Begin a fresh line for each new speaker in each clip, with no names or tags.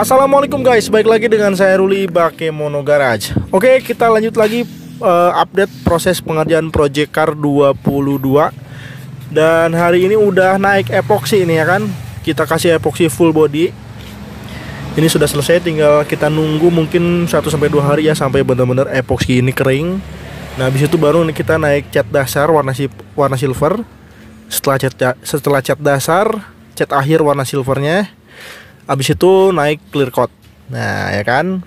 Assalamualaikum guys, baik lagi dengan saya Ruli Bakemono Garage. Oke, kita lanjut lagi uh, update proses pengerjaan Project Car 22 Dan hari ini udah naik epoxy ini ya kan? Kita kasih epoxy full body. Ini sudah selesai, tinggal kita nunggu mungkin 1-2 hari ya Sampai benar-benar epoxy ini kering. Nah, habis itu baru kita naik cat dasar warna, warna silver. Setelah cat, setelah cat dasar, cat akhir warna silvernya habis itu naik clear coat nah ya kan?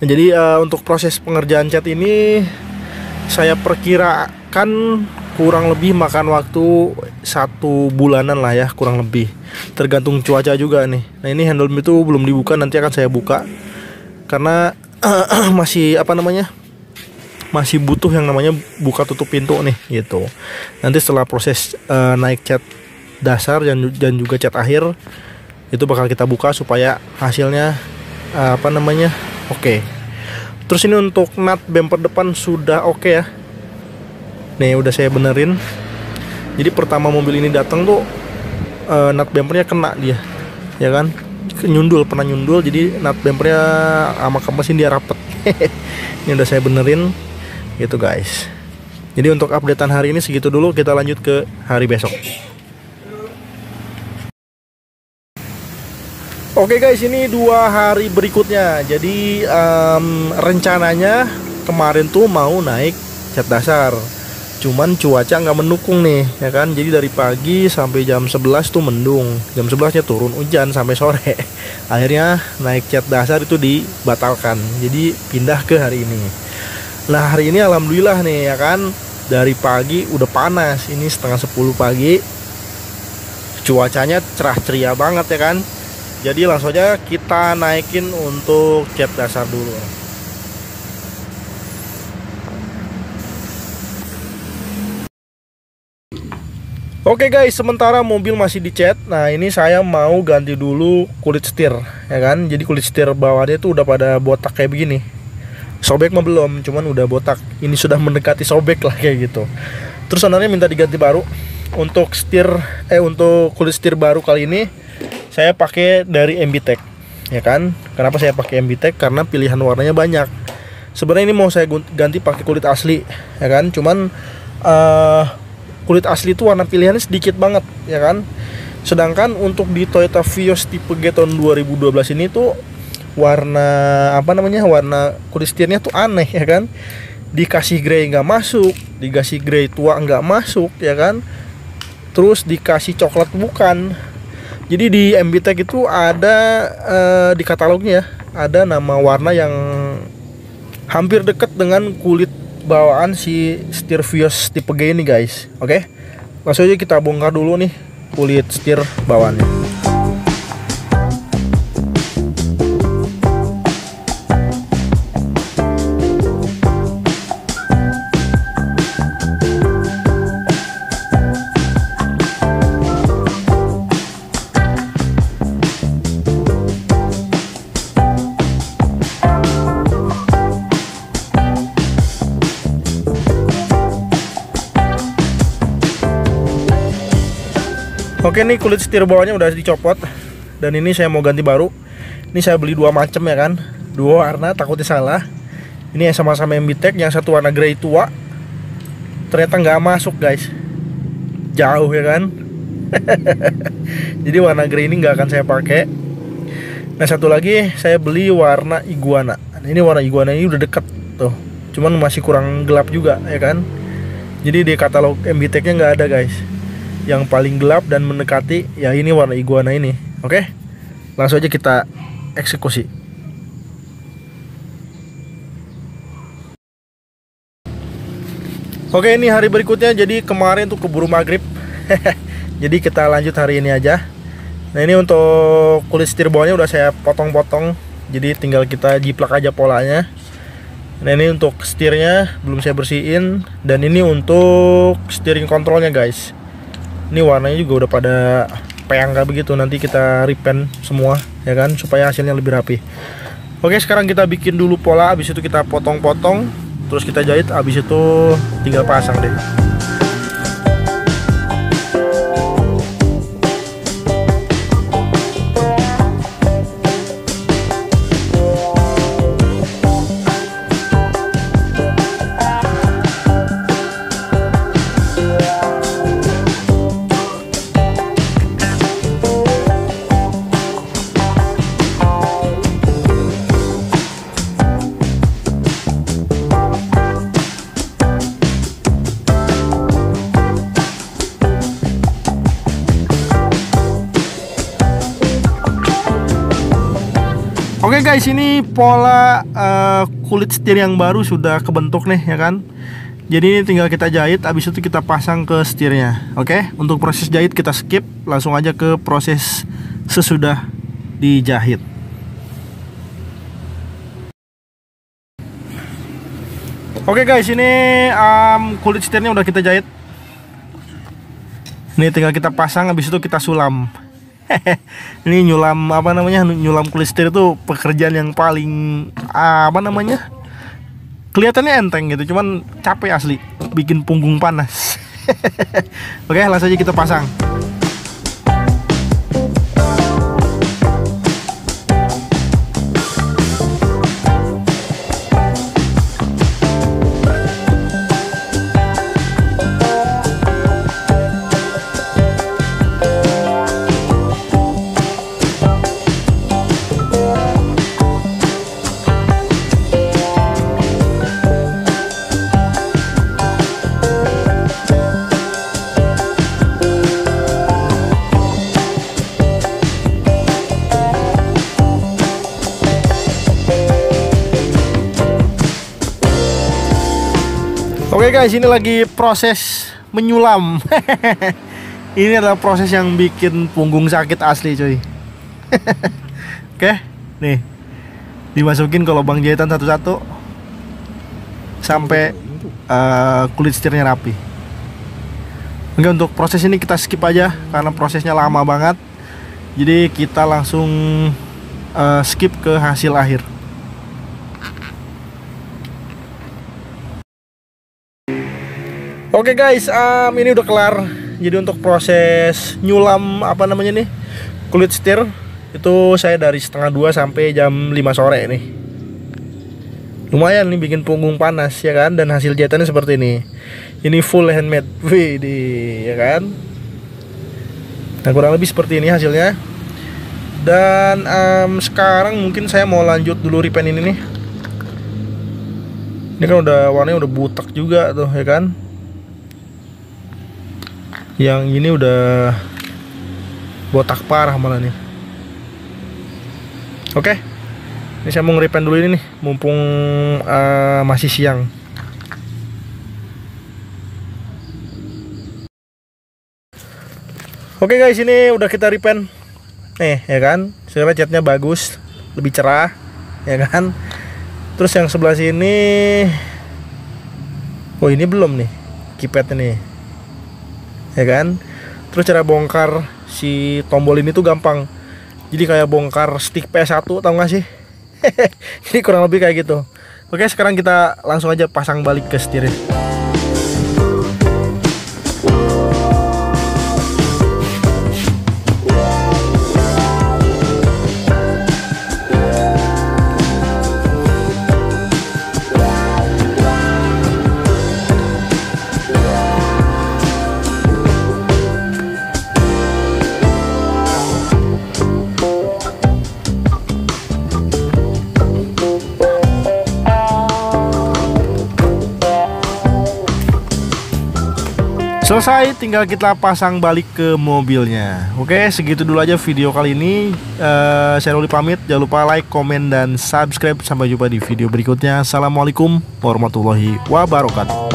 Nah, jadi uh, untuk proses pengerjaan cat ini saya perkirakan kurang lebih makan waktu satu bulanan lah ya kurang lebih. Tergantung cuaca juga nih. Nah ini handle itu belum dibuka nanti akan saya buka. Karena masih apa namanya? Masih butuh yang namanya buka tutup pintu nih gitu. Nanti setelah proses uh, naik cat dasar dan dan juga cat akhir itu bakal kita buka supaya hasilnya uh, apa namanya oke. Okay. terus ini untuk nut bumper depan sudah oke okay ya. Nih udah saya benerin. Jadi pertama mobil ini datang tuh uh, nut bumpernya kena dia ya kan? Nyundul pernah nyundul jadi nut bumpernya sama kemesin dia rapet. Ini udah saya benerin gitu guys. Jadi untuk updatean hari ini segitu dulu kita lanjut ke hari besok Oke okay guys, ini dua hari berikutnya. Jadi um, rencananya kemarin tuh mau naik cat dasar. Cuman cuaca nggak mendukung nih, ya kan? Jadi dari pagi sampai jam 11 tuh mendung. Jam 11 nya turun hujan sampai sore. Akhirnya naik cat dasar itu dibatalkan. Jadi pindah ke hari ini. Nah hari ini alhamdulillah nih ya kan. Dari pagi udah panas. Ini setengah 10 pagi. Cuacanya cerah ceria banget ya kan jadi langsung aja kita naikin untuk cat dasar dulu Oke guys, sementara mobil masih dicat. Nah, ini saya mau ganti dulu kulit setir, ya kan? Jadi kulit setir bawahnya itu udah pada botak kayak begini. Sobek mah belum, cuman udah botak. Ini sudah mendekati sobek lah kayak gitu. Terus sebenarnya minta diganti baru. Untuk setir eh untuk kulit setir baru kali ini saya pakai dari MBTech ya kan? Kenapa saya pakai MBTech karena pilihan warnanya banyak. Sebenarnya ini mau saya ganti pakai kulit asli ya kan? Cuman uh, kulit asli itu warna pilihannya sedikit banget ya kan? Sedangkan untuk di Toyota Vios tipe G tahun 2012 ini tuh warna apa namanya warna kulit setirnya tuh aneh ya kan? Dikasih grey nggak masuk dikasih grey tua nggak masuk ya kan? Terus dikasih coklat bukan jadi di MBTech itu ada uh, di katalognya ya, ada nama warna yang hampir dekat dengan kulit bawaan si Stirvios tipe G ini guys. Oke. Okay? Langsung aja kita bongkar dulu nih kulit setir bawaannya. Oke nih kulit setir bawahnya udah dicopot dan ini saya mau ganti baru. Ini saya beli dua macam ya kan, dua warna takutnya salah. Ini yang sama-sama MBTEK, yang satu warna grey tua. Ternyata nggak masuk guys, jauh ya kan. Jadi warna grey ini nggak akan saya pakai. Nah satu lagi saya beli warna iguana. Nah, ini warna iguana ini udah deket tuh, cuman masih kurang gelap juga ya kan. Jadi di katalog MBTEK-nya nggak ada guys yang paling gelap dan mendekati ya ini warna iguana ini. Oke? Langsung aja kita eksekusi. Oke ini hari berikutnya. Jadi kemarin tuh keburu maghrib. Jadi kita lanjut hari ini aja. Nah ini untuk kulit setir bawahnya udah saya potong-potong. Jadi tinggal kita jiplak aja polanya. Nah ini untuk setirnya belum saya bersihin. Dan ini untuk steering kontrolnya guys ini warnanya juga udah pada kayak begitu. Nanti kita repaint semua ya kan? Supaya hasilnya lebih rapi. Oke sekarang kita bikin dulu pola. Habis itu kita potong-potong. Terus kita jahit. Habis itu tinggal pasang deh Oke guys, ini pola uh, kulit setir yang baru sudah kebentuk nih ya kan. Jadi ini tinggal kita jahit, habis itu kita pasang ke setirnya. Oke, untuk proses jahit kita skip, langsung aja ke proses sesudah dijahit. Oke guys, ini um, kulit setirnya udah kita jahit. Ini tinggal kita pasang, habis itu kita sulam. ini nyulam apa namanya nyulam kulistir itu pekerjaan yang paling apa namanya kelihatannya enteng gitu cuman capek asli bikin punggung panas. Oke langsung aja kita pasang Oke guys, ini lagi proses menyulam. ini adalah proses yang bikin punggung sakit asli, cuy. Oke, nih. Dimasukin ke lubang jahitan satu-satu sampai uh, kulit setirnya rapi. Oke, untuk proses ini kita skip aja karena prosesnya lama banget. Jadi kita langsung uh, skip ke hasil akhir. Oke guys, um, ini udah kelar. Jadi untuk proses nyulam apa namanya nih kulit setir itu saya dari setengah dua sampai jam 5 sore nih. Lumayan nih bikin punggung panas ya kan dan hasil jahitannya seperti ini. Ini full handmade, wih di ya kan. Nah kurang lebih seperti ini hasilnya. Dan um, sekarang mungkin saya mau lanjut dulu repaint ini nih. Ini kan udah warnanya udah butek juga tuh ya kan yang ini udah botak parah malah nih oke ini saya mau ngeripen dulu ini nih mumpung uh, masih siang Oke guys, ini udah kita repen. Nih, ya kan? Sekarang catnya bagus, lebih cerah, ya kan? Terus yang sebelah sini Oh, ini belum nih. Kipetnya nih ya kan? Terus cara bongkar si tombol ini tuh gampang. Jadi kayak bongkar stick PS1 tau gak sih? Jadi kurang lebih kayak gitu. Oke sekarang kita langsung aja pasang balik ke setirnya Selesai, tinggal kita pasang balik ke mobilnya. Oke, segitu dulu aja video kali ini. Uh, saya Ruli pamit. Jangan lupa like, komen, dan subscribe. Sampai jumpa di video berikutnya. Assalamualaikum warahmatullahi wabarakatuh.